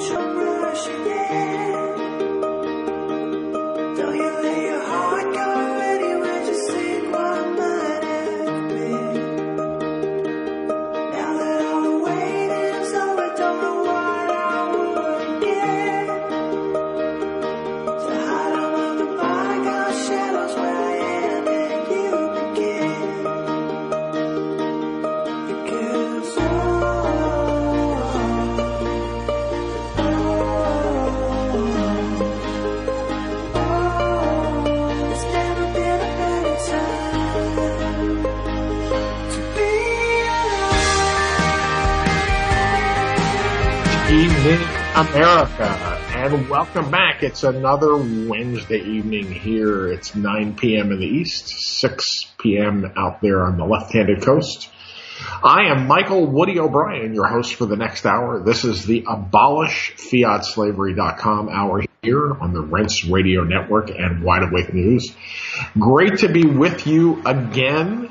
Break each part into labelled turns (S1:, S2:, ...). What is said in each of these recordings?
S1: true. America, uh, and welcome back. It's another Wednesday evening here. It's 9 p.m. in the East, 6 p.m. out there on the left-handed coast. I am Michael Woody O'Brien, your host for the next hour. This is the AbolishFiatSlavery.com hour here on the Rense Radio Network and Wide Awake News. Great to be with you again.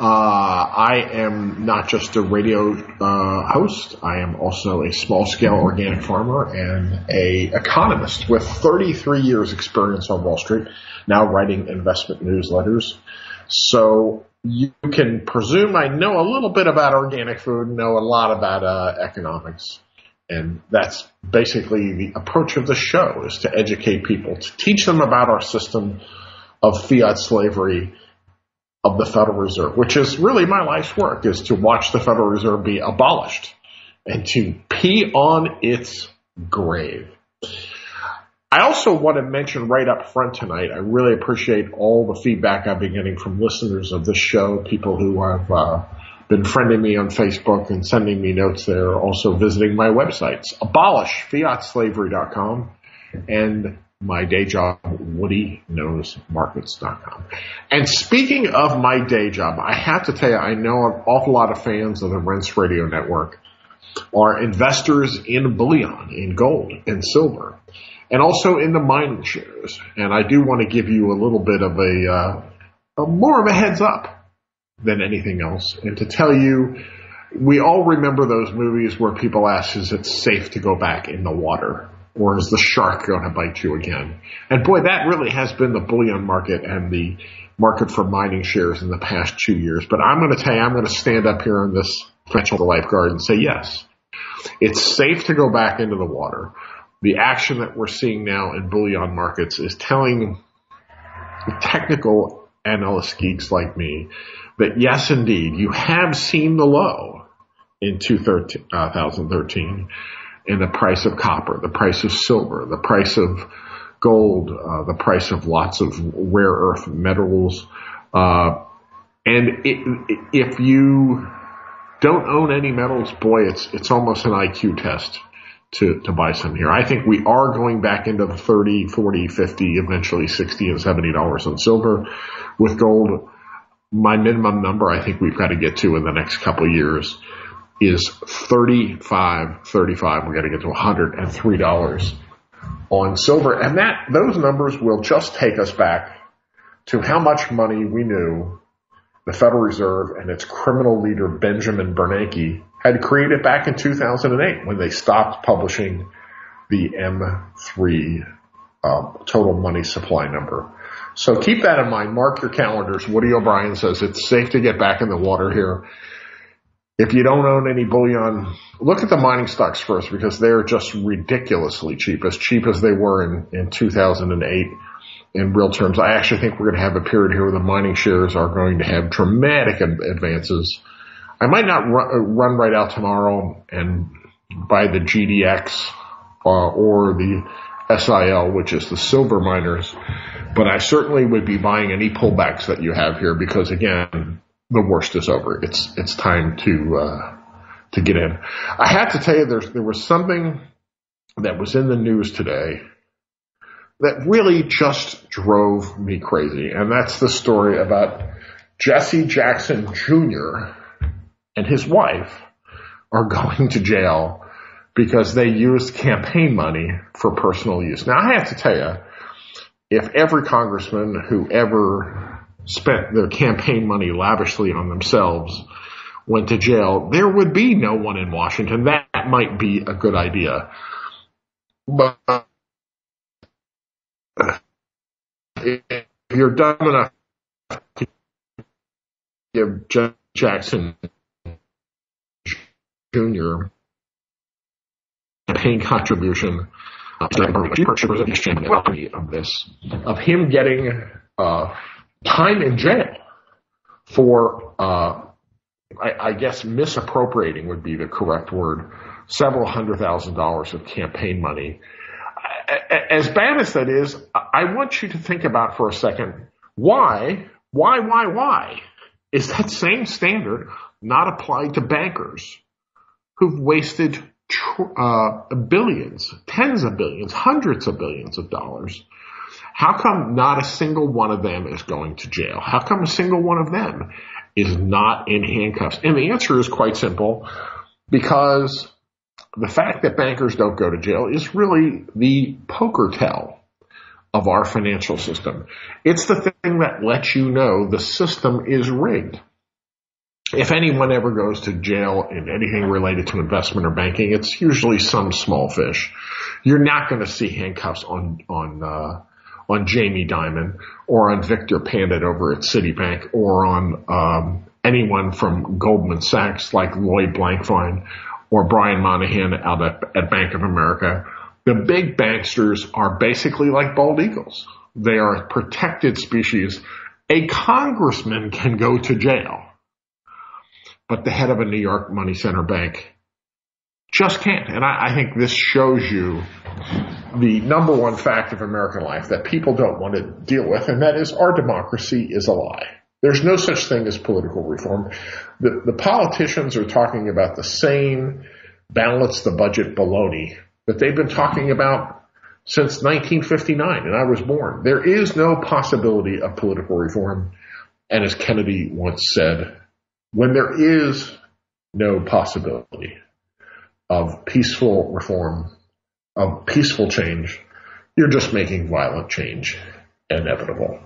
S1: Uh, I am not just a radio uh, host. I am also a small-scale organic farmer and a economist with 33 years experience on Wall Street, now writing investment newsletters. So you can presume I know a little bit about organic food, know a lot about uh, economics. And that's basically the approach of the show is to educate people, to teach them about our system of fiat slavery of the Federal Reserve, which is really my life's work, is to watch the Federal Reserve be abolished and to pee on its grave. I also want to mention right up front tonight, I really appreciate all the feedback I've been getting from listeners of this show, people who have uh, been friending me on Facebook and sending me notes there, also visiting my websites, abolishfiatslavery.com and my day job, WoodyKnowsMarkets.com. And speaking of my day job, I have to tell you, I know an awful lot of fans of the Rense Radio Network are investors in bullion, in gold, in silver, and also in the mining shares. And I do want to give you a little bit of a, uh, a more of a heads up than anything else, and to tell you, we all remember those movies where people ask, is it safe to go back in the water? Or is the shark going to bite you again? And boy, that really has been the bullion market and the market for mining shares in the past two years. But I'm going to tell you, I'm going to stand up here on this Fetchel the lifeguard and say yes. It's safe to go back into the water. The action that we're seeing now in bullion markets is telling technical analyst geeks like me that yes, indeed, you have seen the low in 2013 uh, in the price of copper, the price of silver, the price of gold, uh, the price of lots of rare earth metals. Uh, and it, if you don't own any metals, boy, it's it's almost an IQ test to, to buy some here. I think we are going back into the 30, 40, 50, eventually 60 and 70 dollars on silver with gold. My minimum number I think we've got to get to in the next couple years is 35 35 we got to get to $103 on silver and that those numbers will just take us back to how much money we knew the Federal Reserve and its criminal leader Benjamin Bernanke had created back in 2008 when they stopped publishing the M3 uh, total money supply number. So keep that in mind. Mark your calendars. Woody O'Brien says it's safe to get back in the water here if you don't own any bullion, look at the mining stocks first because they're just ridiculously cheap, as cheap as they were in, in 2008 in real terms. I actually think we're going to have a period here where the mining shares are going to have dramatic advances. I might not run, run right out tomorrow and buy the GDX uh, or the SIL, which is the silver miners, but I certainly would be buying any pullbacks that you have here because again, the worst is over. It's it's time to uh, to get in. I have to tell you, there's there was something that was in the news today that really just drove me crazy, and that's the story about Jesse Jackson Jr. and his wife are going to jail because they used campaign money for personal use. Now, I have to tell you, if every congressman who ever spent their campaign money lavishly on themselves went to jail, there would be no one in Washington. That might be a good idea. But if you're dumb enough to give Jackson Jr. paying contribution uh, of this, of him getting uh, time in jail for, uh, I, I guess, misappropriating would be the correct word, several hundred thousand dollars of campaign money. As bad as that is, I want you to think about for a second why, why, why, why is that same standard not applied to bankers who've wasted uh, billions, tens of billions, hundreds of billions of dollars? How come not a single one of them is going to jail? How come a single one of them is not in handcuffs? And the answer is quite simple because the fact that bankers don't go to jail is really the poker tell of our financial system. It's the thing that lets you know the system is rigged. If anyone ever goes to jail in anything related to investment or banking, it's usually some small fish. You're not going to see handcuffs on on uh, on Jamie Dimon or on Victor Pandit over at Citibank or on um, anyone from Goldman Sachs like Lloyd Blankfein or Brian Moynihan out at, at Bank of America. The big banksters are basically like bald eagles. They are a protected species. A congressman can go to jail, but the head of a New York money center bank just can't. And I, I think this shows you the number one fact of American life that people don't want to deal with, and that is our democracy is a lie. There's no such thing as political reform. The, the politicians are talking about the same balance the budget baloney that they've been talking about since 1959, and I was born. There is no possibility of political reform. And as Kennedy once said, when there is no possibility of peaceful reform, of peaceful change, you're just making violent change inevitable.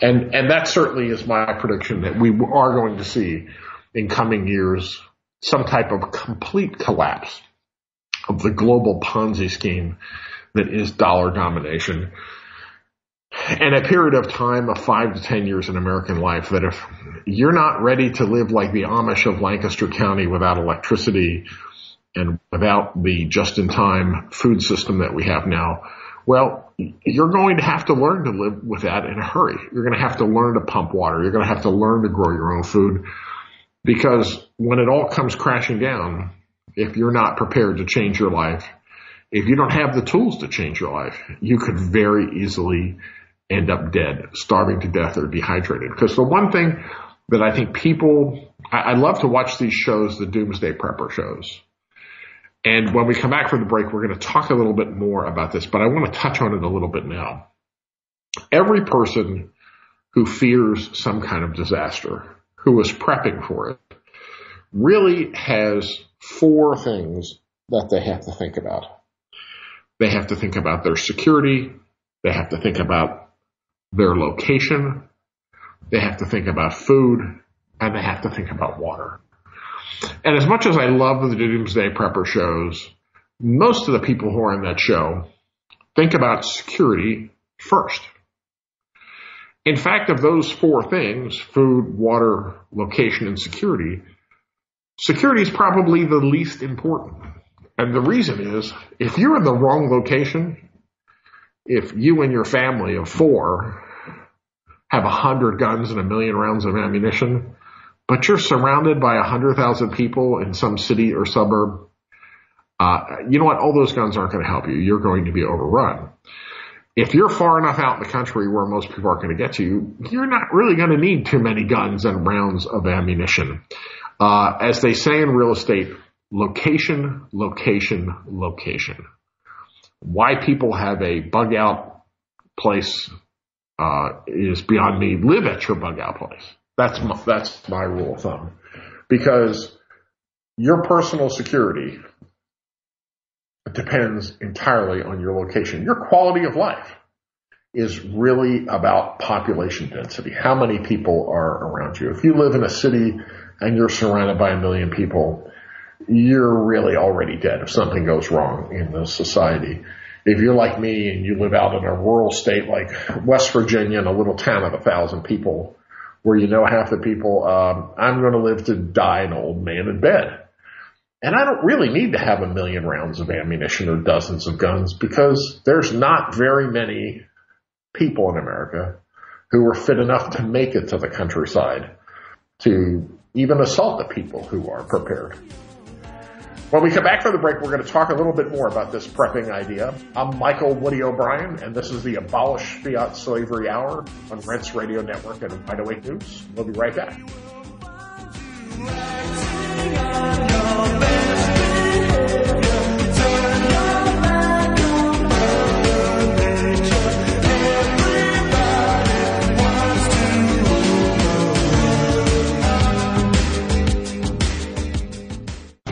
S1: And, and that certainly is my prediction that we are going to see in coming years some type of complete collapse of the global Ponzi scheme that is dollar domination. And a period of time of five to 10 years in American life that if you're not ready to live like the Amish of Lancaster County without electricity and without the just in time food system that we have now, well, you're going to have to learn to live with that in a hurry. You're going to have to learn to pump water. You're going to have to learn to grow your own food because when it all comes crashing down, if you're not prepared to change your life, if you don't have the tools to change your life, you could very easily end up dead, starving to death or dehydrated. Because the one thing that I think people, I, I love to watch these shows, the doomsday prepper shows. And when we come back from the break, we're going to talk a little bit more about this, but I want to touch on it a little bit now. Every person who fears some kind of disaster, who is prepping for it, really has four things that they have to think about. They have to think about their security. They have to think about their location. They have to think about food and they have to think about water. And as much as I love the Doomsday Prepper shows, most of the people who are in that show think about security first. In fact, of those four things, food, water, location, and security, security is probably the least important. And the reason is, if you're in the wrong location, if you and your family of four have a hundred guns and a million rounds of ammunition, but you're surrounded by a hundred thousand people in some city or suburb. Uh, you know what? All those guns aren't going to help you. You're going to be overrun. If you're far enough out in the country where most people aren't going to get to you, you're not really going to need too many guns and rounds of ammunition. Uh, as they say in real estate, location, location, location. Why people have a bug out place uh, is beyond me. Live at your bug out place. That's my, that's my rule of thumb. Because your personal security depends entirely on your location. Your quality of life is really about population density. How many people are around you? If you live in a city and you're surrounded by a million people, you're really already dead if something goes wrong in the society. if you're like me and you live out in a rural state like West Virginia in a little town of a thousand people, where you know half the people, um, I'm going to live to die an old man in bed. And I don't really need to have a million rounds of ammunition or dozens of guns because there's not very many people in America who are fit enough to make it to the countryside to even assault the people who are prepared. When we come back from the break, we're going to talk a little bit more about this prepping idea. I'm Michael Woody O'Brien, and this is the Abolish Fiat Slavery Hour on Rense Radio Network and Wide Awake News. We'll be right back.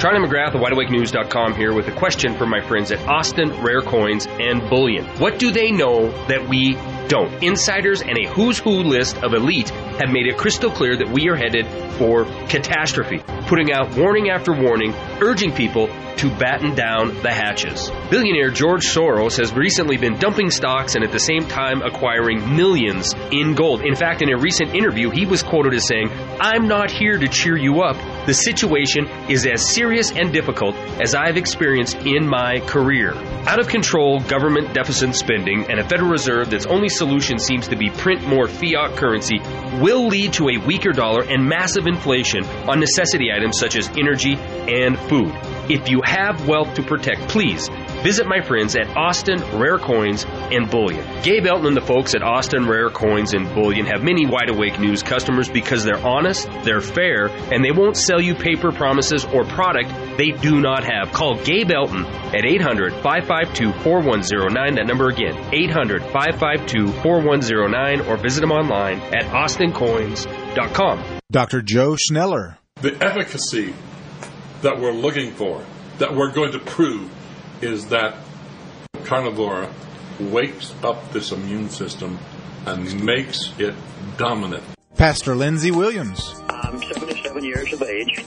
S2: Charlie McGrath of WideAwakeNews.com here with a question from my friends at Austin Rare Coins and Bullion. What do they know that we don't? Insiders and a who's who list of elite have made it crystal clear that we are headed for catastrophe, putting out warning after warning, urging people to batten down the hatches. Billionaire George Soros has recently been dumping stocks and at the same time acquiring millions in gold. In fact, in a recent interview, he was quoted as saying, I'm not here to cheer you up. The situation is as serious and difficult as I've experienced in my career. Out of control government deficit spending and a Federal Reserve that's only solution seems to be print more fiat currency will lead to a weaker dollar and massive inflation on necessity items such as energy and food. If you have wealth to protect, please visit my friends at Austin Rare Coins and Bullion. Gabe Elton and the folks at Austin Rare Coins and Bullion have many wide awake news customers because they're honest, they're fair, and they won't sell you paper promises or product they do not have. Call Gabe Elton at 800 552 4109. That number again, 800 552 4109, or visit them online at austincoins.com.
S3: Dr. Joe Schneller.
S4: The efficacy that we're looking for, that we're going to prove, is that carnivora wakes up this immune system and makes it dominant.
S3: Pastor Lindsey Williams.
S5: I'm 77 years of age.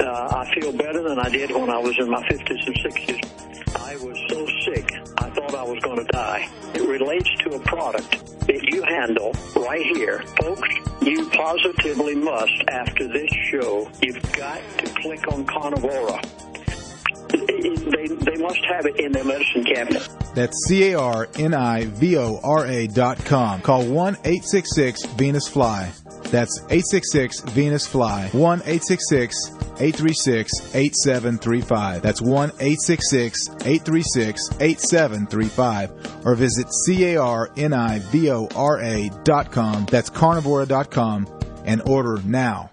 S5: Uh, I feel better than I did when I was in my 50s and 60s. I was so sick, I thought I was going to die. It relates to a product that you handle right here. Folks, you positively must, after this show, you've got to click on Carnivora. They, they must have it in their medicine cabinet.
S3: That's C A R N I V O R A dot com. Call 1 866 Venus Fly. That's 866 Venus Fly. 1 866 836 8735. That's 1 866 836 8735. Or visit C-A-R-N-I-V-O-R-A dot com. That's carnivora dot com and order now.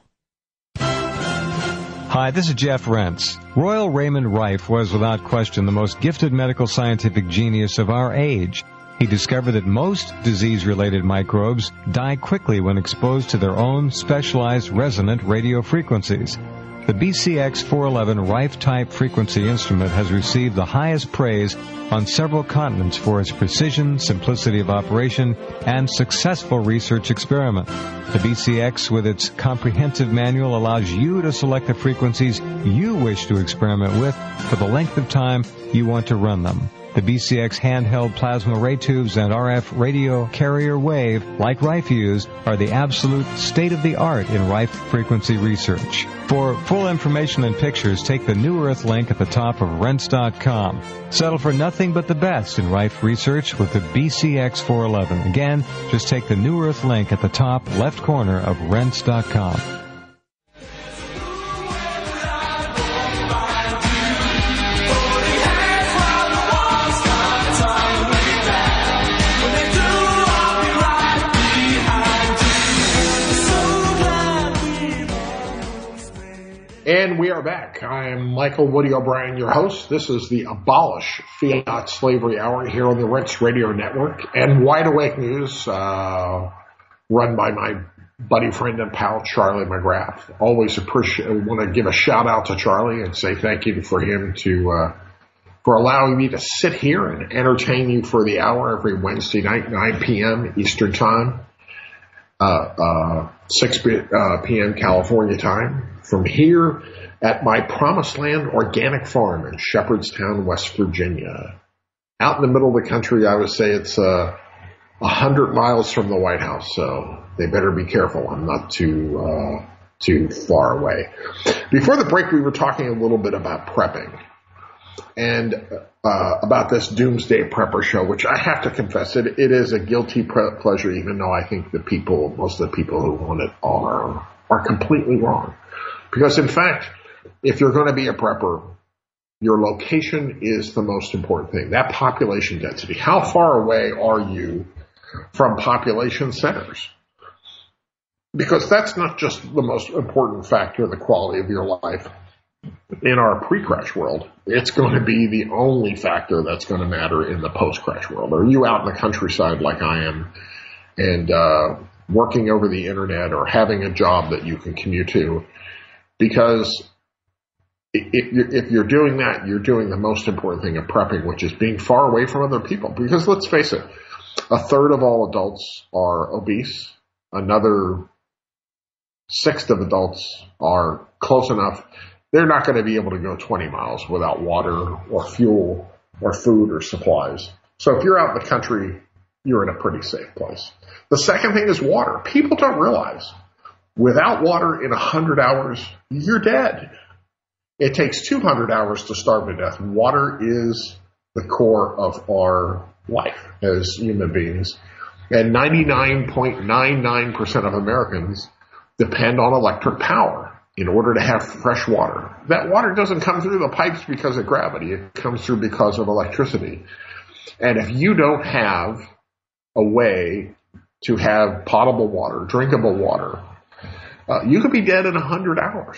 S6: Hi, this is Jeff Rense. Royal Raymond Rife was without question the most gifted medical scientific genius of our age. He discovered that most disease related microbes die quickly when exposed to their own specialized resonant radio frequencies. The BCX 411 Rife type frequency instrument has received the highest praise on several continents for its precision, simplicity of operation, and successful research experiment. The BCX, with its comprehensive manual, allows you to select the frequencies you wish to experiment with for the length of time you want to run them. The BCX handheld plasma ray tubes and RF radio carrier wave, like Rife used, are the absolute state of the art in Rife frequency research. For full information and pictures, take the New Earth link at the top of rense.com. Settle for nothing but the best in Rife research with the BCX 411. Again, just take the New Earth link at the top left corner of Rense.com.
S1: And we are back. I am Michael Woody O'Brien, your host. This is the Abolish Fiat Slavery Hour here on the Rense Radio Network and Wide Awake News, uh, run by my buddy, friend, and pal, Charlie McGrath. Always appreciate, want to give a shout out to Charlie and say thank you for him to, uh, for allowing me to sit here and entertain you for the hour every Wednesday night, 9 p.m. Eastern Time, uh, uh, 6 p.m. California time from here at my Promised Land Organic Farm in Shepherdstown, West Virginia. out in the middle of the country. I would say it's uh, a hundred miles from the White House, so they better be careful. I'm not too uh, too far away. Before the break, we were talking a little bit about prepping and uh, about this Doomsday Prepper show, which I have to confess, it, it is a guilty pre- pleasure, even though I think the people, most of the people who want it are are completely wrong. Because in fact, if you're going to be a prepper, your location is the most important thing. That population density. How far away are you from population centers? Because that's not just the most important factor the quality of your life in our pre-crash world. It's going to be the only factor that's going to matter in the post-crash world. Are you out in the countryside like I am and uh, working over the internet or having a job that you can commute to? Because if you're doing that, you're doing the most important thing of prepping, which is being far away from other people. Because let's face it, a third of all adults are obese. Another sixth of adults are close enough they're not going to be able to go 20 miles without water or fuel or food or supplies. So if you're out in the country, you're in a pretty safe place. The second thing is water. People don't realize without water in 100 hours, you're dead. It takes 200 hours to starve to death. Water is the core of our life as human beings. And 99.99% of Americans depend on electric power in order to have fresh water. That water doesn't come through the pipes because of gravity. It comes through because of electricity. And if you don't have a way to have potable water, drinkable water, uh, you could be dead in a hundred hours.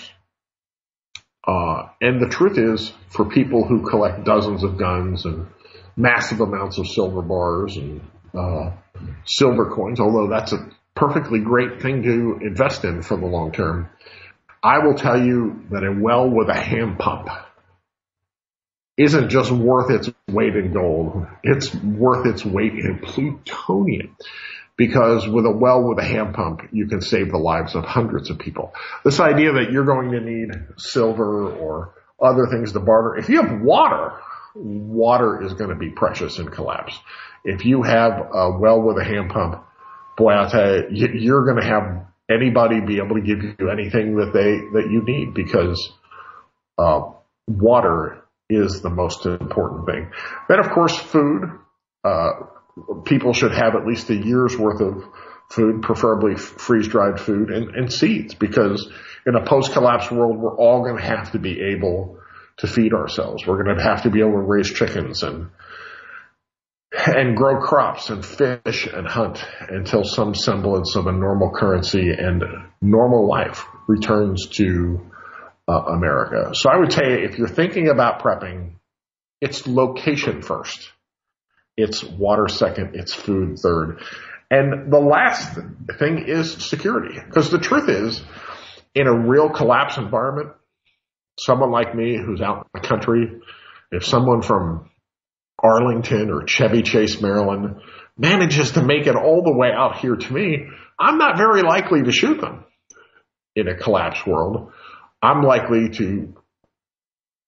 S1: Uh, and the truth is, for people who collect dozens of guns and massive amounts of silver bars and uh, silver coins, although that's a perfectly great thing to invest in for the long term, I will tell you that a well with a hand pump isn't just worth its weight in gold. It's worth its weight in plutonium. Because with a well with a hand pump, you can save the lives of hundreds of people. This idea that you're going to need silver or other things to barter. If you have water, water is going to be precious in collapse. If you have a well with a hand pump, boy, I'll tell you, you're going to have anybody be able to give you anything that they that you need because uh, water is the most important thing. Then, of course, food. Uh, people should have at least a year's worth of food, preferably freeze dried food and, and seeds, because in a post collapse world, we're all going to have to be able to feed ourselves. We're going to have to be able to raise chickens and and grow crops and fish and hunt until some semblance of a normal currency and normal life returns to uh, America. So I would say if you're thinking about prepping, it's location first. It's water second. It's food third. And the last thing is security. Because the truth is, in a real collapse environment, someone like me who's out in the country, if someone from Arlington or Chevy Chase, Maryland, manages to make it all the way out here to me, I'm not very likely to shoot them in a collapsed world. I'm likely to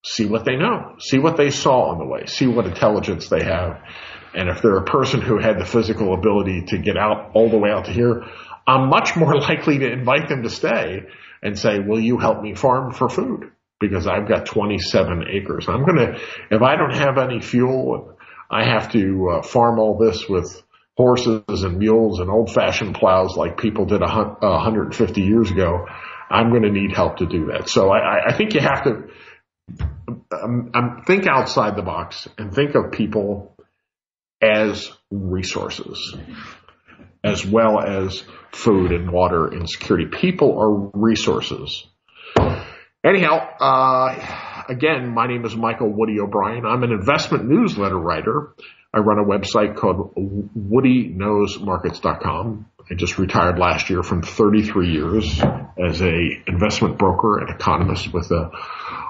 S1: see what they know, see what they saw on the way, see what intelligence they have. And if they're a person who had the physical ability to get out all the way out to here, I'm much more likely to invite them to stay and say, will you help me farm for food? Because I've got 27 acres. I'm going to, if I don't have any fuel, I have to uh, farm all this with horses and mules and old fashioned plows like people did a, 150 years ago. I'm going to need help to do that. So I, I think you have to um, um, think outside the box and think of people as resources as well as food and water and security. People are resources. Anyhow, uh, again, my name is Michael Woody O'Brien. I'm an investment newsletter writer. I run a website called WoodyKnowsMarkets.com. I just retired last year from 33 years as a investment broker and economist with a,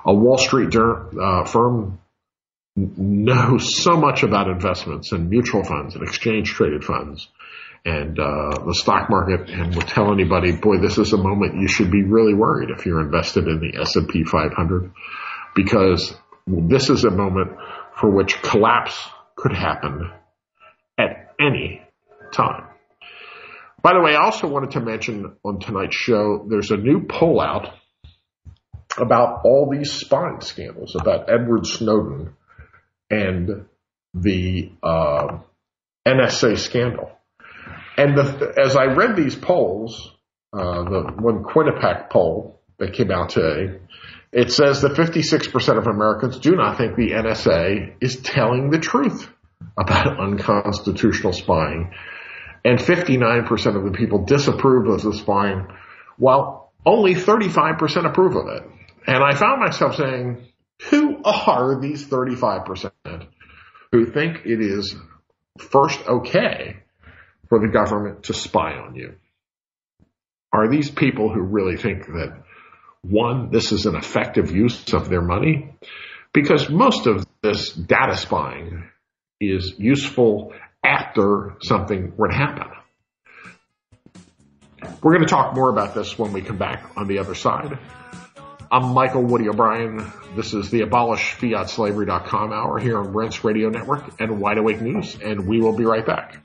S1: a Wall Street uh, firm. Knows so much about investments and mutual funds and exchange traded funds and uh, the stock market and would tell anybody, boy, this is a moment you should be really worried if you're invested in the S&P 500 because this is a moment for which collapse could happen at any time. By the way, I also wanted to mention on tonight's show, there's a new poll out about all these spying scandals, about Edward Snowden and the uh, NSA scandal. And the, as I read these polls, uh, the one Quinnipiac poll that came out today, it says that 56% of Americans do not think the NSA is telling the truth about unconstitutional spying. And 59% of the people disapprove of the spying, while only 35% approve of it. And I found myself saying, who are these 35% who think it is first okay for the government to spy on you? Are these people who really think that one, this is an effective use of their money? Because most of this data spying is useful after something were to happen. We're going to talk more about this when we come back on the other side. I'm Michael Woody O'Brien. This is the AbolishFiatSlavery.com hour here on Rense Radio Network and Wide Awake News, and we will be right back.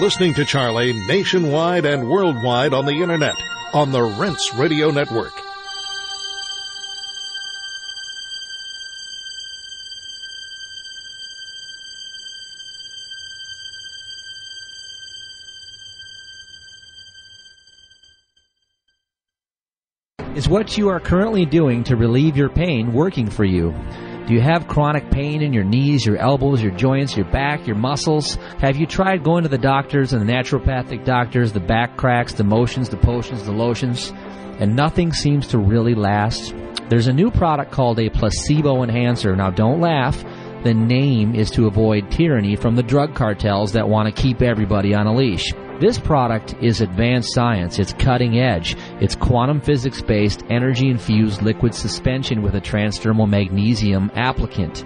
S7: Listening to Charlie nationwide and worldwide on the internet on the Rense Radio Network.
S8: Is what you are currently doing to relieve your pain working for you? Do you have chronic pain in your knees, your elbows, your joints, your back, your muscles? Have you tried going to the doctors and the naturopathic doctors, the back cracks, the motions, the potions, the lotions, and nothing seems to really last? There's a new product called a placebo enhancer. Now don't laugh. The name is to avoid tyranny from the drug cartels that want to keep everybody on a leash. This product is advanced science. It's cutting edge. It's quantum physics based, energy infused liquid suspension with a transdermal magnesium applicant.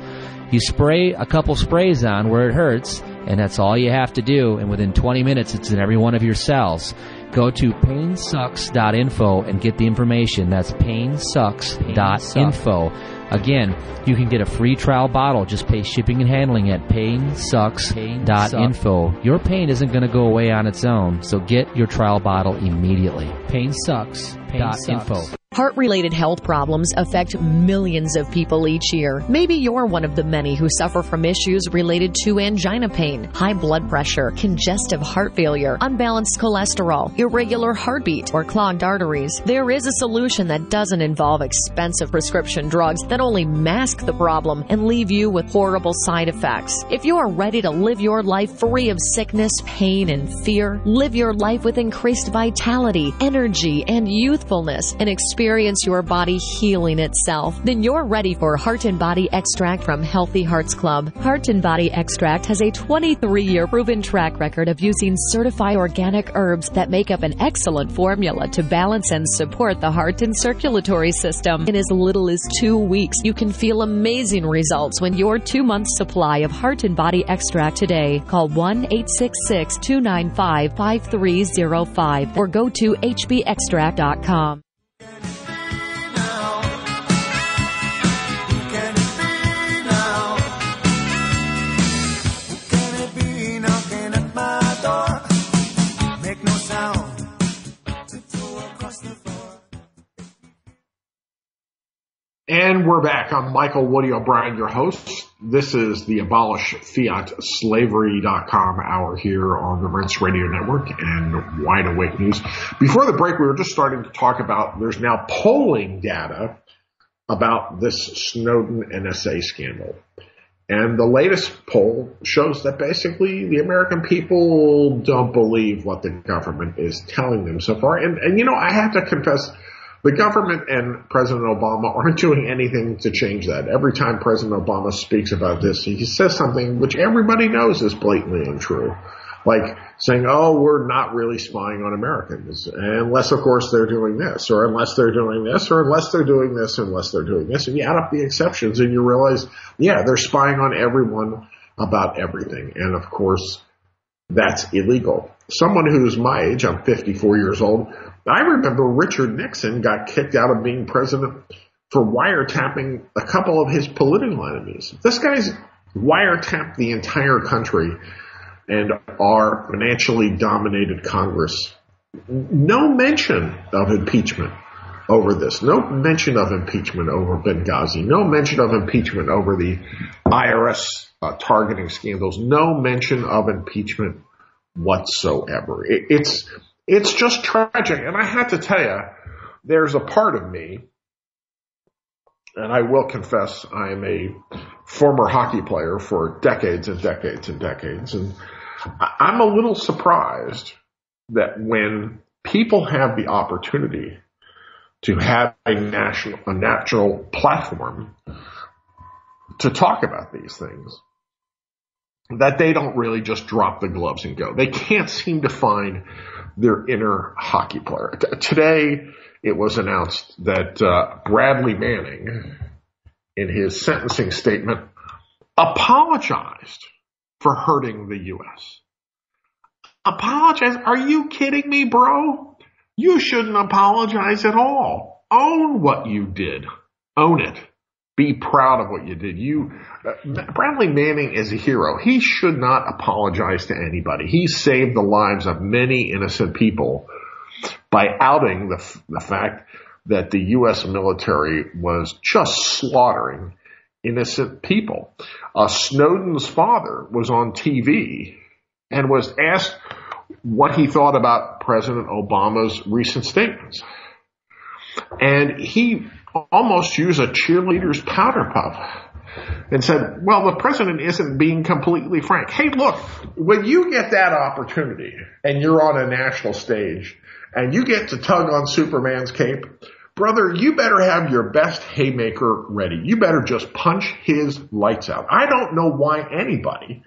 S8: You spray a couple sprays on where it hurts, and that's all you have to do, and within 20 minutes it's in every one of your cells. Go to painsucks.info and get the information. That's painsucks.info. Again, you can get a free trial bottle. Just pay shipping and handling at painsucks.info. Your pain isn't going to go away on its own, so get your trial bottle immediately. Painsucks.info.
S9: Heart related health problems affect millions of people each year. Maybe you're one of the many who suffer from issues related to angina pain, high blood pressure, congestive heart failure, unbalanced cholesterol, irregular heartbeat, or clogged arteries. There is a solution that doesn't involve expensive prescription drugs that only mask the problem and leave you with horrible side effects. If you are ready to live your life free of sickness, pain, and fear, live your life with increased vitality, energy, and youthfulness, and experience experience your body healing itself, then you're ready for Heart and Body Extract from Healthy Hearts Club. Heart and Body Extract has a 23 year proven track record of using certified organic herbs that make up an excellent formula to balance and support the heart and circulatory system. In as little as two weeks, you can feel amazing results when your two month supply of Heart and Body Extract today. Call 1 866 295 5305 or go to hbextract.com.
S1: And we're back. I'm Michael Woody O'Brien, your host. This is the AbolishFiatSlavery.com hour here on the Rense Radio Network and Wide Awake News. Before the break, we were just starting to talk about there's now polling data about this Snowden NSA scandal. And the latest poll shows that basically the American people don't believe what the government is telling them so far. And, and you know, I have to confess, the government and President Obama aren't doing anything to change that. Every time President Obama speaks about this, he says something which everybody knows is blatantly untrue. like saying, "Oh, we're not really spying on Americans," unless, of course, they're doing this, or unless they're doing this, or unless they're doing this, unless they're doing this, and you add up the exceptions, and you realize, yeah, they're spying on everyone about everything, and of course, that's illegal. Someone who's my age, I'm 54 years old. I remember Richard Nixon got kicked out of being president for wiretapping a couple of his political enemies. This guy's wiretapped the entire country and our financially dominated Congress. No mention of impeachment over this. No mention of impeachment over Benghazi. No mention of impeachment over the IRS uh, targeting scandals. No mention of impeachment whatsoever. It, it's it's just tragic. And I have to tell you, there's a part of me, and I will confess, I am a former hockey player for decades and decades and decades, and I'm a little surprised that when people have the opportunity to have a national, a national platform to talk about these things, that they don't really just drop the gloves and go. They can't seem to find their inner hockey player. T- today, it was announced that uh, Bradley Manning, in his sentencing statement, apologized for hurting the U.S. Apologize? Are you kidding me, bro? You shouldn't apologize at all. Own what you did. Own it. Be proud of what you did. You, uh, Bradley Manning is a hero. He should not apologize to anybody. He saved the lives of many innocent people by outing the, the fact that the U.S. military was just slaughtering innocent people. Uh, Snowden's father was on TV and was asked what he thought about President Obama's recent statements. And he almost used a cheerleader's powder puff and said, well, the president isn't being completely frank. Hey, look, when you get that opportunity and you're on a national stage and you get to tug on Superman's cape, brother, you better have your best haymaker ready. You better just punch his lights out. I don't know why anybody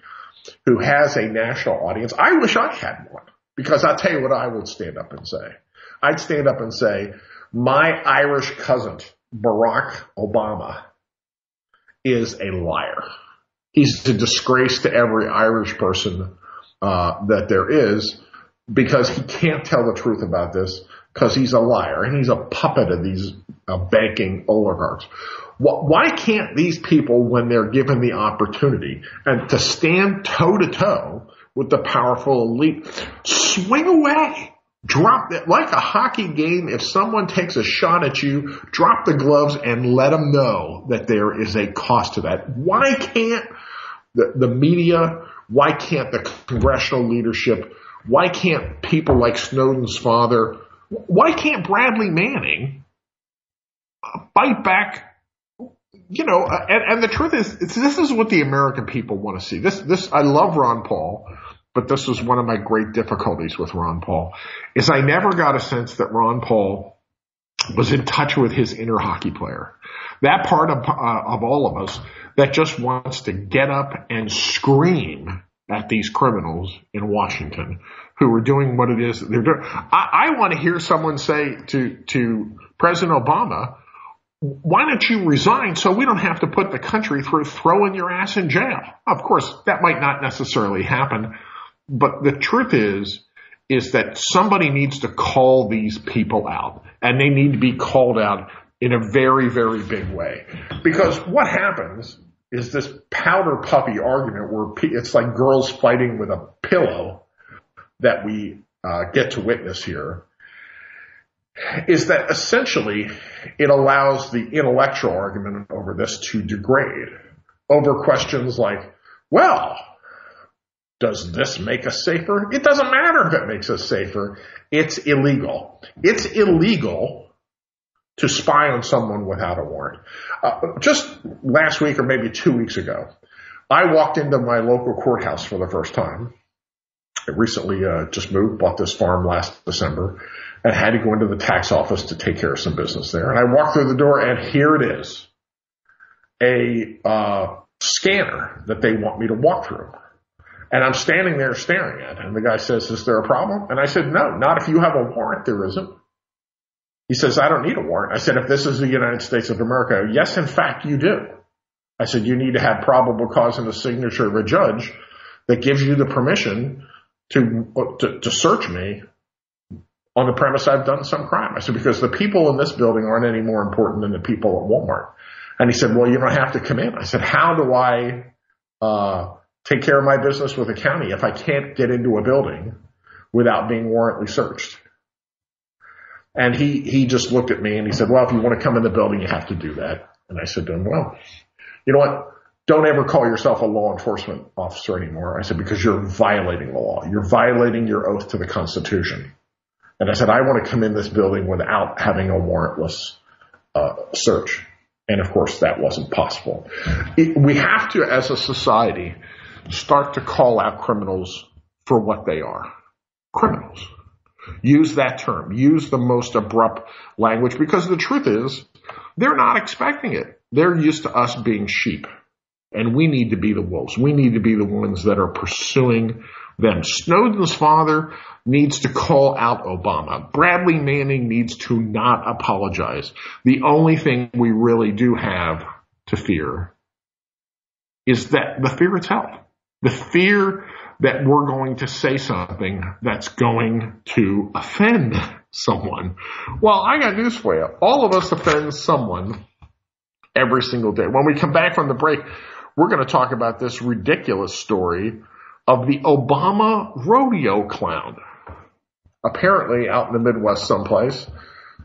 S1: who has a national audience, I wish I had one because I'll tell you what I would stand up and say. I'd stand up and say, my Irish cousin, Barack Obama, is a liar. He's a disgrace to every Irish person uh, that there is because he can't tell the truth about this because he's a liar and he's a puppet of these uh, banking oligarchs. Why can't these people, when they're given the opportunity and to stand toe to toe with the powerful elite, swing away? Drop like a hockey game. If someone takes a shot at you, drop the gloves and let them know that there is a cost to that. Why can't the, the media, why can't the congressional leadership, why can't people like Snowden's father, why can't Bradley Manning uh, fight back you know, and, and the truth is, this is what the American people want to see. This, this, I love Ron Paul, but this was one of my great difficulties with Ron Paul, is I never got a sense that Ron Paul was in touch with his inner hockey player. That part of, uh, of all of us that just wants to get up and scream at these criminals in Washington who are doing what it is they're doing. I, I want to hear someone say to, to President Obama, why don't you resign so we don't have to put the country through throwing your ass in jail? Of course, that might not necessarily happen, but the truth is, is that somebody needs to call these people out and they need to be called out in a very, very big way. Because what happens is this powder puppy argument where it's like girls fighting with a pillow that we uh, get to witness here is that essentially it allows the intellectual argument over this to degrade over questions like, well, does this make us safer? It doesn't matter if it makes us safer. It's illegal. It's illegal to spy on someone without a warrant. Uh, just last week or maybe two weeks ago, I walked into my local courthouse for the first time. I recently uh, just moved, bought this farm last December, and had to go into the tax office to take care of some business there. And I walked through the door, and here it is, a uh, scanner that they want me to walk through. And I'm standing there staring at it. And the guy says, Is there a problem? And I said, No, not if you have a warrant, there isn't. He says, I don't need a warrant. I said, If this is the United States of America, yes, in fact, you do. I said, You need to have probable cause and the signature of a judge that gives you the permission to, to, to search me on the premise I've done some crime. I said, because the people in this building aren't any more important than the people at Walmart. And he said, well, you don't have to come in. I said, how do I, uh, take care of my business with the county if I can't get into a building without being warrantly searched? And he, he just looked at me and he said, well, if you want to come in the building, you have to do that. And I said to him, well, you know what? Don't ever call yourself a law enforcement officer anymore. I said, because you're violating the law. You're violating your oath to the Constitution. And I said, I want to come in this building without having a warrantless uh, search. And of course, that wasn't possible. It, we have to, as a society, start to call out criminals for what they are. Criminals. Use that term. Use the most abrupt language because the truth is, they're not expecting it. They're used to us being sheep. And we need to be the wolves. We need to be the ones that are pursuing them. Snowden's father needs to call out Obama. Bradley Manning needs to not apologize. The only thing we really do have to fear is that the fear itself. The fear that we're going to say something that's going to offend someone. Well, I got news for you. All of us offend someone every single day. When we come back from the break, we're going to talk about this ridiculous story of the Obama rodeo clown. Apparently, out in the Midwest someplace,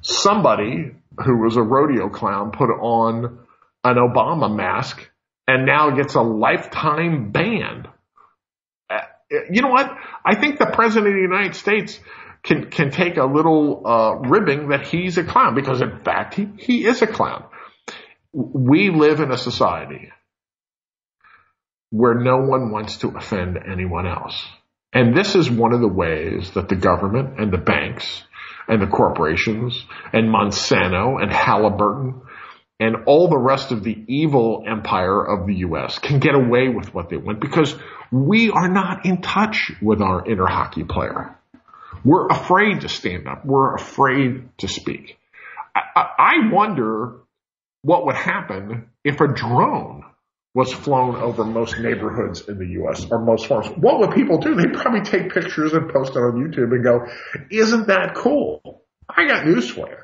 S1: somebody who was a rodeo clown put on an Obama mask and now gets a lifetime ban. Uh, you know what? I think the president of the United States can can take a little uh, ribbing that he's a clown because in fact he, he is a clown. We live in a society where no one wants to offend anyone else. And this is one of the ways that the government and the banks and the corporations and Monsanto and Halliburton and all the rest of the evil empire of the U.S. can get away with what they want because we are not in touch with our inner hockey player. We're afraid to stand up. We're afraid to speak. I, I wonder what would happen if a drone was flown over most neighborhoods in the U.S. or most farms. What would people do? They'd probably take pictures and post it on YouTube and go, isn't that cool? I got news for you.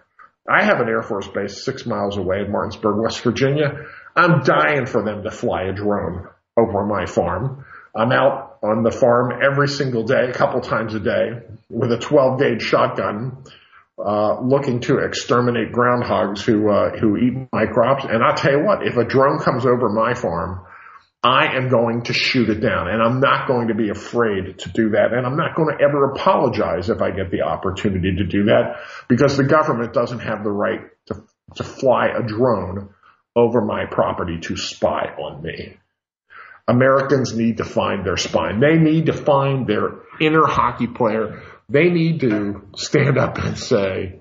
S1: I have an Air Force base six miles away in Martinsburg, West Virginia. I'm dying for them to fly a drone over my farm. I'm out on the farm every single day, a couple times a day, with a 12 gauge shotgun uh, looking to exterminate groundhogs who uh, who eat my crops. And I tell you what, if a drone comes over my farm, I am going to shoot it down, and I'm not going to be afraid to do that. And I'm not going to ever apologize if I get the opportunity to do that, because the government doesn't have the right to to fly a drone over my property to spy on me. Americans need to find their spine. They need to find their inner hockey player they need to stand up and say,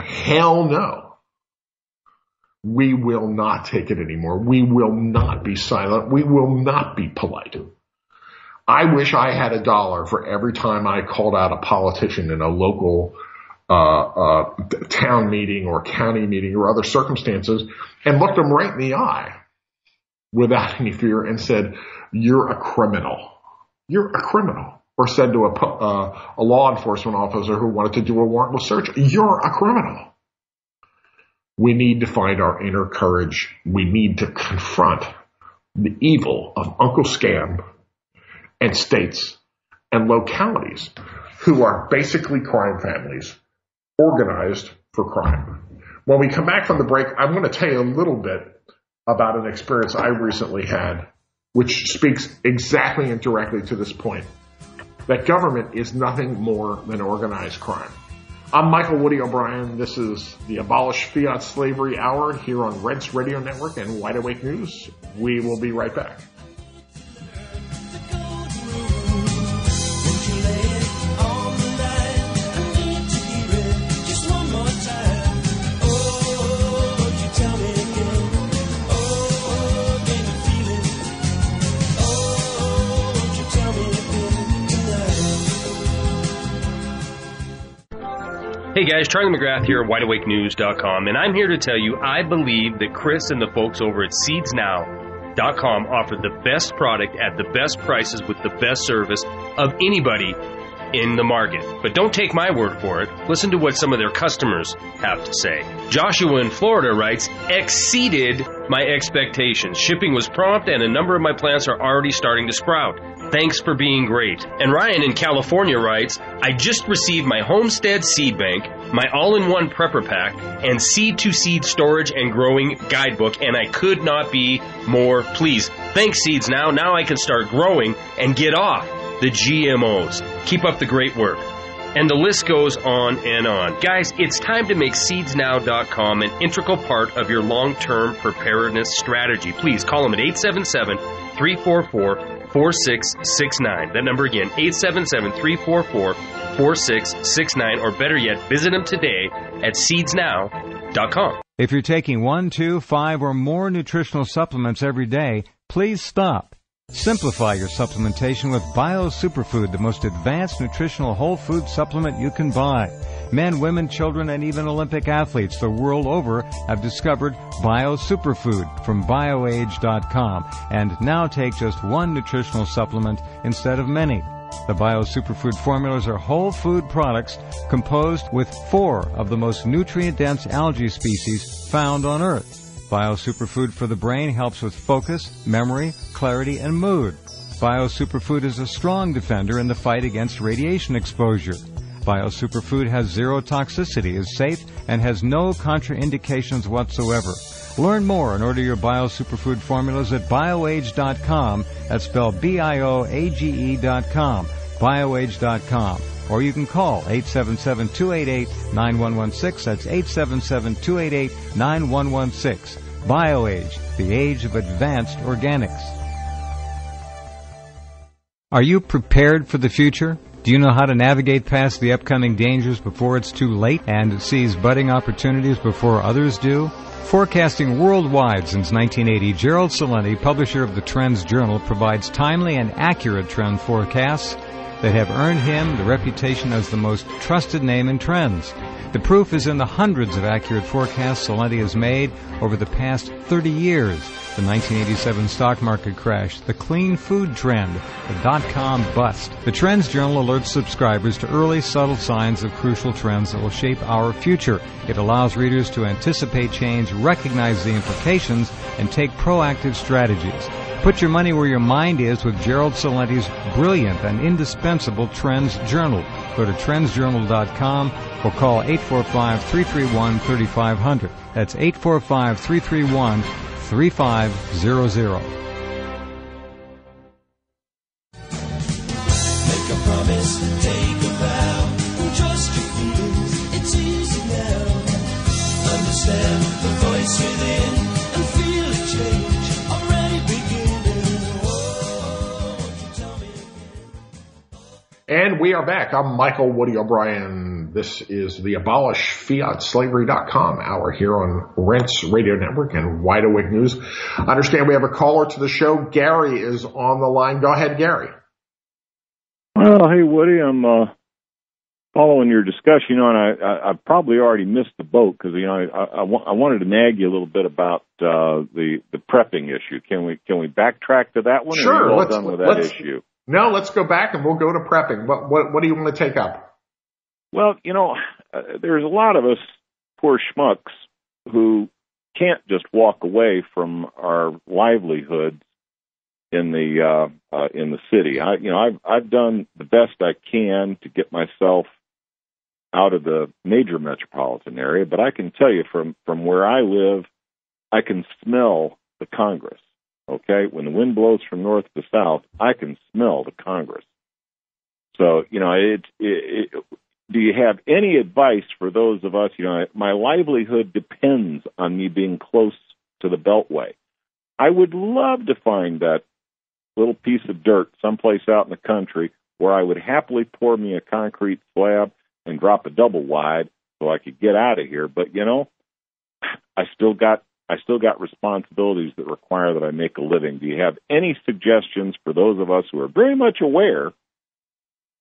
S1: hell no. We will not take it anymore. We will not be silent. We will not be polite. I wish I had a dollar for every time I called out a politician in a local uh, uh, town meeting or county meeting or other circumstances and looked them right in the eye without any fear and said, "You're a criminal. You're a criminal." Or said to a, uh, a law enforcement officer who wanted to do a warrantless search, you're a criminal. We need to find our inner courage. We need to confront the evil of Uncle Scam and states and localities who are basically crime families organized for crime. When we come back from the break, I'm going to tell you a little bit about an experience I recently had, which speaks exactly and directly to this point that government is nothing more than organized crime. I'm Michael Woody O'Brien. This is the Abolish Fiat Slavery Hour here on Rense Radio Network and Wide Awake News. We will be right back.
S2: Hey guys, Charlie McGrath here at WideAwakeNews.com, and I'm here to tell you I believe that Chris and the folks over at SeedsNow.com offer the best product at the best prices with the best service of anybody in the market. But don't take my word for it. Listen to what some of their customers have to say. Joshua in Florida writes, exceeded my expectations. Shipping was prompt and a number of my plants are already starting to sprout. Thanks for being great. And Ryan in California writes, I just received my homestead seed bank, my all-in-one prepper pack, and seed to seed storage and growing guidebook, and I could not be more pleased. Thanks, Seeds Now. Now I can start growing and get off the GMOs. Keep up the great work. And the list goes on and on. Guys, it's time to make seedsnow.com an integral part of your long term preparedness strategy. Please call them at 877 344 4669. That number again, 877 344 4669. Or better yet, visit them today at seedsnow.com.
S6: If you're taking one, two, five, or more nutritional supplements every day, please stop. Simplify your supplementation with Bio Superfood, the most advanced nutritional whole food supplement you can buy. Men, women, children, and even Olympic athletes the world over have discovered Bio Superfood from BioAge.com and now take just one nutritional supplement instead of many. The Bio Superfood formulas are whole food products composed with four of the most nutrient dense algae species found on Earth. Bio Superfood for the brain helps with focus, memory, clarity, and mood. Bio Superfood is a strong defender in the fight against radiation exposure. Bio Superfood has zero toxicity, is safe, and has no contraindications whatsoever. Learn more and order your Bio Superfood formulas at bioage.com. That's spelled B-I-O-A-G-E.com. Bioage.com. Or you can call 877-288-9116. That's 877-288-9116. BioAge, the age of advanced organics. Are you prepared for the future? Do you know how to navigate past the upcoming dangers before it's too late and seize budding opportunities before others do? Forecasting worldwide since 1980, Gerald Celente, publisher of the Trends Journal, provides timely and accurate trend forecasts that have earned him the reputation as the most trusted name in trends. The proof is in the hundreds of accurate forecasts Celente has made over the past 30 years. The 1987 stock market crash, the clean food trend, the dot-com bust. The Trends Journal alerts subscribers to early subtle signs of crucial trends that will shape our future. It allows readers to anticipate change, recognize the implications, and take proactive strategies. Put your money where your mind is with Gerald Celente's brilliant and indispensable Trends Journal. Go to trendsjournal.com or call 845-331-3500. That's 845-331-3500.
S10: Make a promise, And
S1: we are back. I'm Michael Woody O'Brien. This is the AbolishFiatSlavery.com hour here on Rense Radio Network and Wide Awake News. I understand we have a caller to the show. Gary is on the line. Go ahead, Gary.
S11: Well, hey Woody, I'm uh, following your discussion. And I, I, I probably already missed the boat because you know I, I, I, wa- I wanted to nag you a little bit about uh, the the prepping issue. Can we can we backtrack to that one?
S1: Sure,
S11: all
S1: let's-
S11: done with that
S1: let's-
S11: issue.
S1: No, let's go back and we'll go to prepping. What, what, what do you want to take up?
S11: Well, you know, uh, there's a lot of us poor schmucks who can't just walk away from our livelihoods in the uh, uh, in the city. I, you know, I've I've done the best I can to get myself out of the major metropolitan area, but I can tell you from from where I live, I can smell the Congress. Okay, when the wind blows from north to south, I can smell the Congress. So you know, it, it, it do you have any advice for those of us? You know, my livelihood depends on me being close to the Beltway. I would love to find that little piece of dirt someplace out in the country where I would happily pour me a concrete slab and drop a double wide so I could get out of here. But you know, I still got I still got responsibilities that require that I make a living. Do you have any suggestions for those of us who are very much aware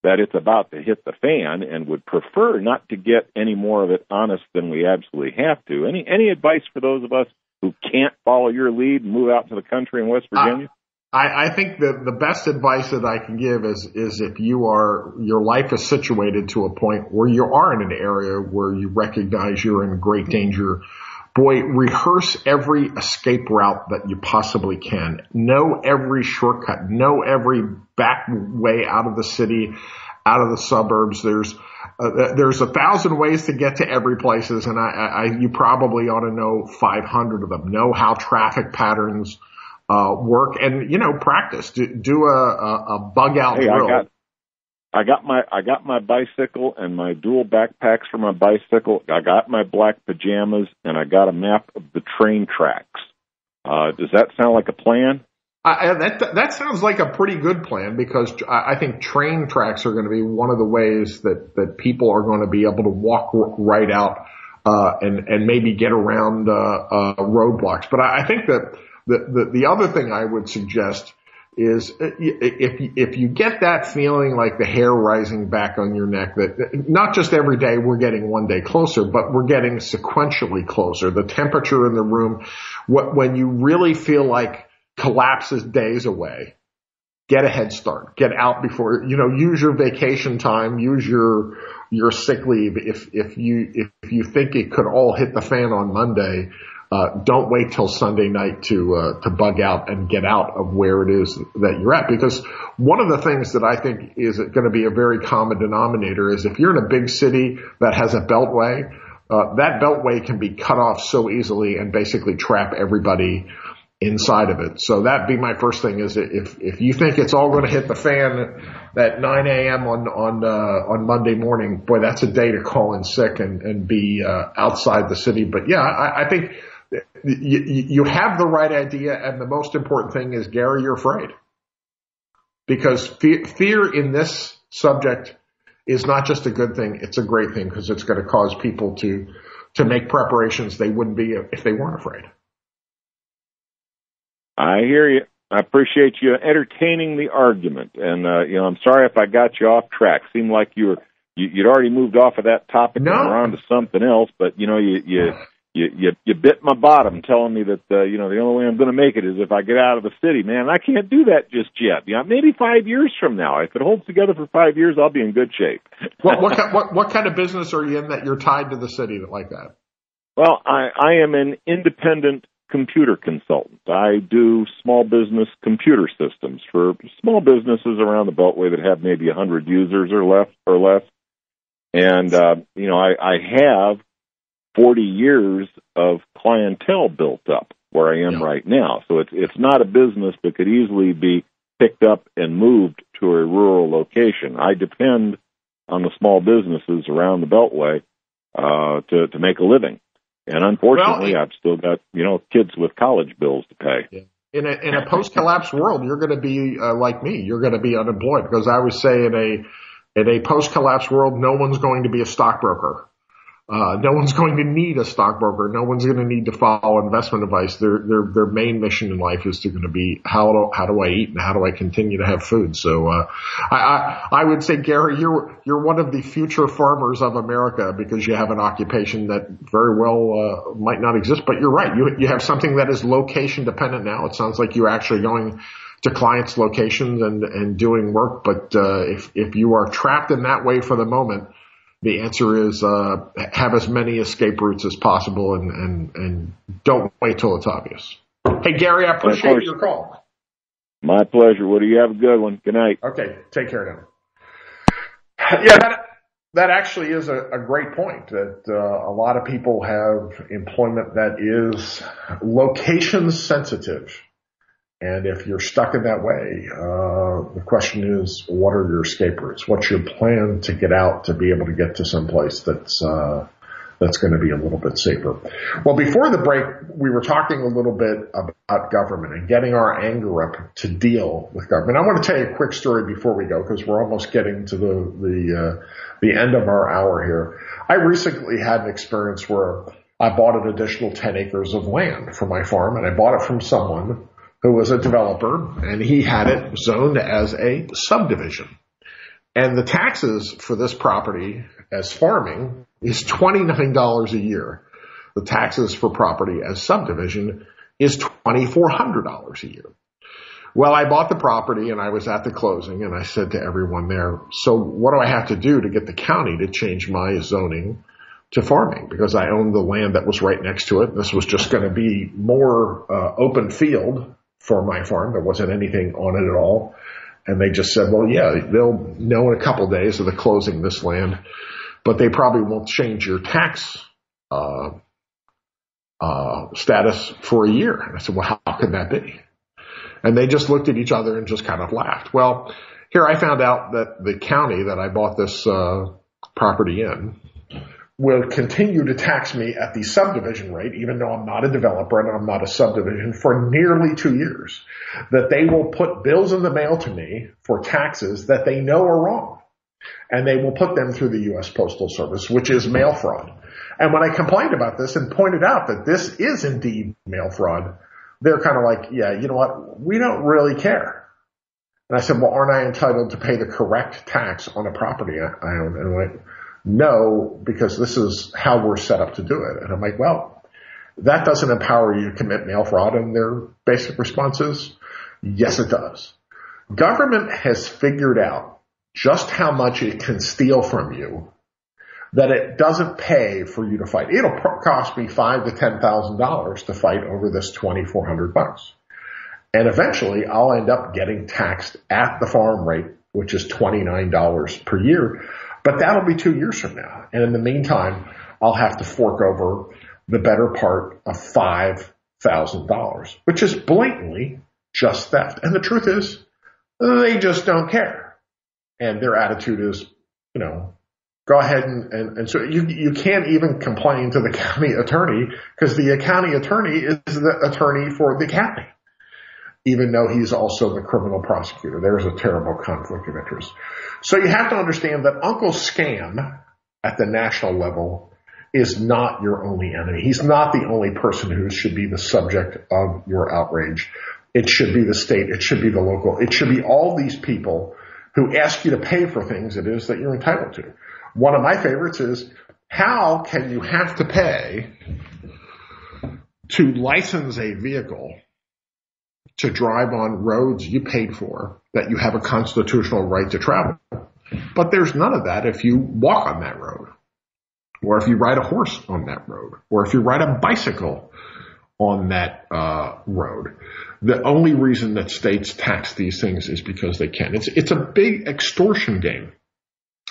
S11: that it's about to hit the fan and would prefer not to get any more of it on us than we absolutely have to. Any any advice for those of us who can't follow your lead and move out to the country in West Virginia?
S1: I, I think the, the best advice that I can give is is if you are your life is situated to a point where you are in an area where you recognize you're in great danger. Boy, rehearse every escape route that you possibly can. Know every shortcut. Know every back way out of the city, out of the suburbs. There's uh, there's a thousand ways to get to every places, and I, I you probably ought to know 500 of them. Know how traffic patterns uh, work and, you know, practice. Do, do a, a, bug out
S11: hey,
S1: drill.
S11: I got, I got my I got my bicycle and my dual backpacks for my bicycle. I got my black pajamas and I got a map of the train tracks. Uh, does that sound like a plan?
S1: I, that that sounds like a pretty good plan because I think train tracks are going to be one of the ways that that people are going to be able to walk right out uh, and and maybe get around uh, uh, roadblocks. But I, I think that the, the, the other thing I would suggest is uh, if if you get that feeling like the hair rising back on your neck that not just every day we're getting one day closer but we're getting sequentially closer. The temperature in the room what when you really feel like collapse is days away get a head start. Get out before you know use your vacation time use your your sick leave. If if you if you think it could all hit the fan on Monday uh, don't wait till Sunday night to uh, to bug out and get out of where it is that you're at. Because one of the things that I think is going to be a very common denominator is if you're in a big city that has a beltway, uh, that beltway can be cut off so easily and basically trap everybody inside of it. So that'd be my first thing is if if you think it's all going to hit the fan at 9 a.m. on on uh, on Monday morning, boy, that's a day to call in sick and and be uh, outside the city. But yeah, I, I think you, you have the right idea, and the most important thing is, Gary, you're afraid. Because fear, fear in this subject is not just a good thing, it's a great thing because it's going to cause people to, to make preparations they wouldn't be if they weren't afraid.
S11: I hear you. I appreciate you entertaining the argument, and uh, you know I'm sorry if I got you off track. Seemed like you were you, would already moved off of that topic
S1: no.
S11: and were on to something else, but you know you you you you, you bit my bottom, telling me that uh, you know the only way I'm going to make it is if I get out of the city. Man, I can't do that just yet. You know, maybe five years from now, if it holds together for five years, I'll be in good shape.
S1: what, what what what kind of business are you in that you're tied to the city like that?
S11: Well, I I am an independent computer consultant. I do small business computer systems for small businesses around the Beltway that have maybe a hundred users or less or less. And uh, you know, I, I have 40 years of clientele built up where I am yeah. right now. So it's it's not a business that could easily be picked up and moved to a rural location. I depend on the small businesses around the Beltway uh, to to make a living, and unfortunately, well, I've still got you know kids with college bills to pay.
S1: Yeah. In a in a post collapse world, you're going to be uh, like me. You're going to be unemployed because I would say in a in a post collapse world, no one's going to be a stockbroker. Uh, no one's going to need a stockbroker. No one's going to need to follow investment advice. Their their their main mission in life is to going to be how do how do I eat and how do I continue to have food. So uh, I, I I would say Gary, you're you're one of the future farmers of America because you have an occupation that very well uh, might not exist. But you're right. You you have something that is location dependent now. It sounds like you're actually going to clients' locations and and doing work. But uh, if if you are trapped in that way for the moment the answer is uh, have as many escape routes as possible and, and, and don't wait till it's obvious. Hey, Gary, I appreciate your call.
S11: My pleasure. Woody, you have a good one. Good night.
S1: Okay, take care now. Yeah, that, that actually is a, a great point that uh, a lot of people have employment that is location sensitive. And if you're stuck in that way, uh, the question is, what are your escape routes? What's your plan to get out to be able to get to some place that's uh, that's going to be a little bit safer? Well, before the break, we were talking a little bit about government and getting our anger up to deal with government. I want to tell you a quick story before we go because we're almost getting to the the uh, the end of our hour here. I recently had an experience where I bought an additional 10 acres of land for my farm and I bought it from someone who was a developer, and he had it zoned as a subdivision. And the taxes for this property as farming is $29 a year. The taxes for property as subdivision is $2,400 a year. Well, I bought the property and I was at the closing and I said to everyone there, so what do I have to do to get the county to change my zoning to farming? Because I owned the land that was right next to it. This was just going to be more uh, open field for my farm. There wasn't anything on it at all. And they just said, well, yeah, they'll know in a couple of days of the closing this land, but they probably won't change your tax, uh, uh, status for a year. And I said, well, how could that be? And they just looked at each other and just kind of laughed. Well, here I found out that the county that I bought this uh, property in will continue to tax me at the subdivision rate, even though I'm not a developer and I'm not a subdivision, for nearly two years. That they will put bills in the mail to me for taxes that they know are wrong. And they will put them through the U.S. Postal Service, which is mail fraud. And when I complained about this and pointed out that this is indeed mail fraud, they're kind of like, yeah, you know what? We don't really care. And I said, well, aren't I entitled to pay the correct tax on a property I own? And I went, no, because this is how we're set up to do it. And I'm like, well, that doesn't empower you to commit mail fraud. And their basic response is, yes, it does. Government has figured out just how much it can steal from you that it doesn't pay for you to fight. It'll cost me five to ten thousand dollars to fight over this twenty four hundred bucks, and eventually I'll end up getting taxed at the farm rate, which is twenty nine dollars per year. But that'll be two years from now, and in the meantime, I'll have to fork over the better part of five thousand dollars, which is blatantly just theft. And the truth is, they just don't care, and their attitude is, you know, go ahead and, and, and so you, you can't even complain to the county attorney because the county attorney is the attorney for the county, even though he's also the criminal prosecutor. There's a terrible conflict of interest. So you have to understand that Uncle Scam at the national level is not your only enemy. He's not the only person who should be the subject of your outrage. It should be the state. It should be the local. It should be all these people who ask you to pay for things it is that you're entitled to. One of my favorites is how can you have to pay to license a vehicle to drive on roads you paid for that you have a constitutional right to travel? But there's none of that if you walk on that road, or if you ride a horse on that road, or if you ride a bicycle on that uh, road. The only reason that states tax these things is because they can. It's it's a big extortion game.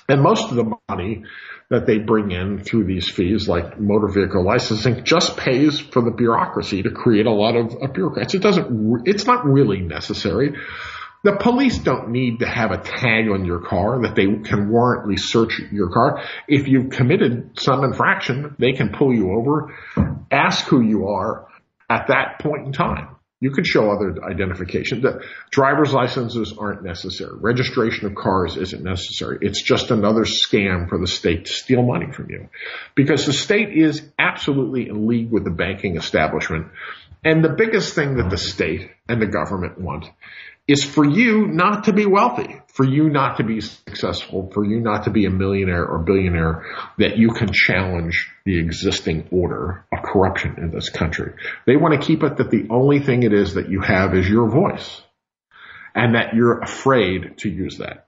S1: And most of the money that they bring in through these fees, like motor vehicle licensing, just pays for the bureaucracy to create a lot of, of bureaucrats. It doesn't, it's not really necessary. The police don't need to have a tag on your car that they can warrantly search your car. If you've committed some infraction, they can pull you over, ask who you are at that point in time. You could show other identification. The driver's licenses aren't necessary. Registration of cars isn't necessary. It's just another scam for the state to steal money from you. Because the state is absolutely in league with the banking establishment. And the biggest thing that the state and the government want is for you not to be wealthy, for you not to be successful, for you not to be a millionaire or billionaire, that you can challenge the existing order of corruption in this country. They want to keep it that the only thing it is that you have is your voice and that you're afraid to use that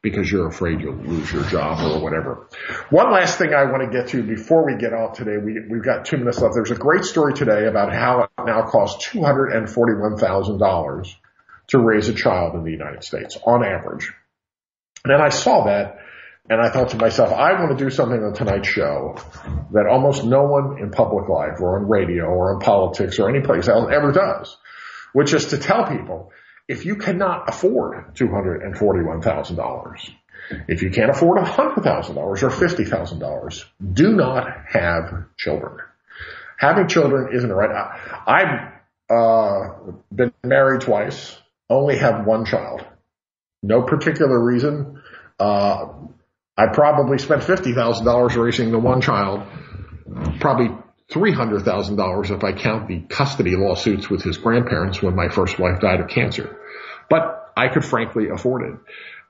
S1: because you're afraid you'll lose your job or whatever. One last thing I want to get to before we get off today, we, we've got two minutes left. There's a great story today about how it now costs $241,000 to raise a child in the United States on average. And then I saw that and I thought to myself, I want to do something on tonight's show that almost no one in public life or on radio or in politics or any place else ever does, which is to tell people if you cannot afford $241,000, if you can't afford $100,000 or $50,000, do not have children. Having children isn't right. I've uh, been married twice only have one child. No particular reason. Uh, I probably spent $50,000 raising the one child, probably $300,000 if I count the custody lawsuits with his grandparents when my first wife died of cancer. But I could frankly afford it.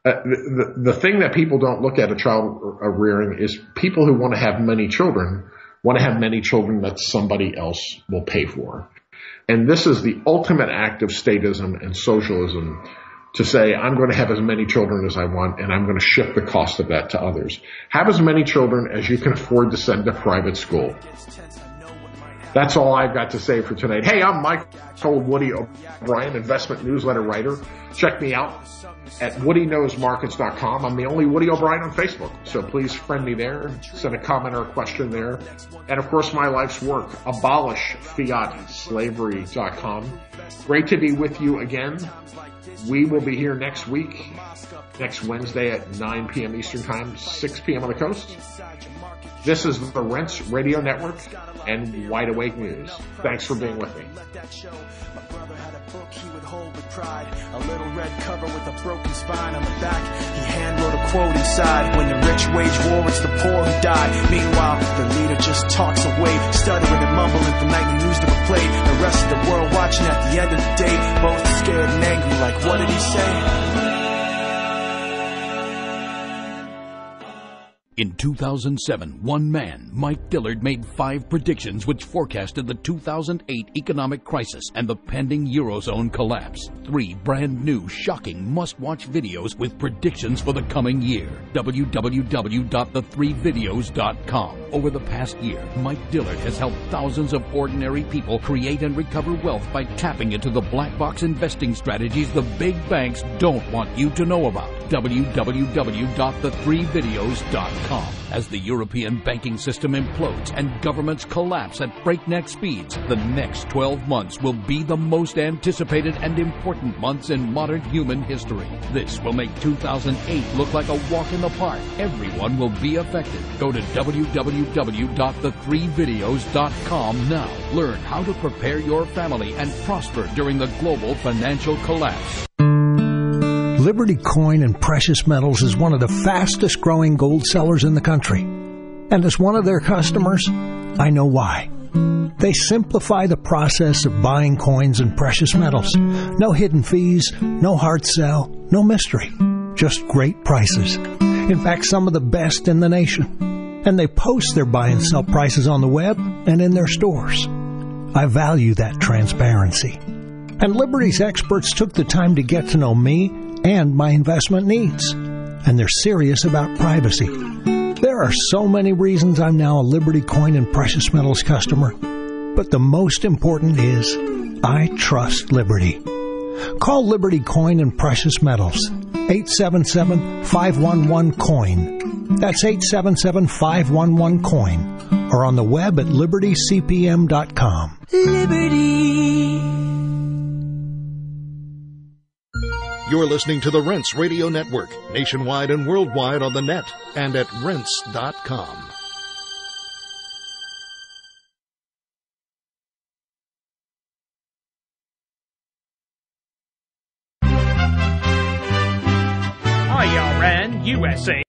S1: uh, the, the, the thing that people don't look at a child rearing is people who want to have many children want to have many children that somebody else will pay for. And this is the ultimate act of statism and socialism to say, I'm going to have as many children as I want and I'm going to shift the cost of that to others. Have as many children as you can afford to send to private school. That's all I've got to say for tonight. Hey, I'm Mike told Woody O'Brien, investment newsletter writer. Check me out at woodyknowsmarkets.com. I'm the only Woody O'Brien on Facebook, so please friend me there, send a comment or a question there. And of course, my life's work, abolishfiatslavery.com. Great to be with you again. We will be here next week, next Wednesday at 9 p.m. Eastern Time, 6 p.m. on the coast. This is the Rense Radio Network and Wide Awake News. Thanks for being with me.
S12: A little red cover with a broken spine on the back. He a quote inside. When the rich wage war, it's the poor who die. Meanwhile, the leader just talks away, stuttering and mumbling the nightly news to. The rest of the world watching at the end of the day, both scared and angry. Like, what did he say?
S13: In 2007, one man, Mike Dillard, made five predictions which forecasted the 2008 economic crisis and the pending Eurozone collapse. Three brand new, shocking, must watch videos with predictions for the coming year. www.the3videos.com. Over the past year, Mike Dillard has helped thousands of ordinary people create and recover wealth by tapping into the black box investing strategies the big banks don't want you to know about. www.the3videos.com. As the European banking system implodes and governments collapse at breakneck speeds, the next 12 months will be the most anticipated and important months in modern human history. This will make 2008 look like a walk in the park. Everyone will be affected. Go to www.the3videos.com now. Learn how to prepare your family and prosper during the global financial collapse.
S14: Liberty Coin and Precious Metals is one of the fastest growing gold sellers in the country. And as one of their customers, I know why. They simplify the process of buying coins and precious metals. No hidden fees, no hard sell, no mystery. Just great prices. In fact, some of the best in the nation. And they post their buy and sell prices on the web and in their stores. I value that transparency. And Liberty's experts took the time to get to know me and my investment needs. And they're serious about privacy. There are so many reasons I'm now a Liberty Coin and Precious Metals customer, but the most important is I trust Liberty. Call Liberty Coin and Precious Metals 877 511 COIN. That's 877 511 COIN or on the web at libertycpm.com.
S10: Liberty.
S7: You're listening to the Rense Radio Network, nationwide and worldwide on the net and at rense.com.
S15: Hiya, Ran, USA.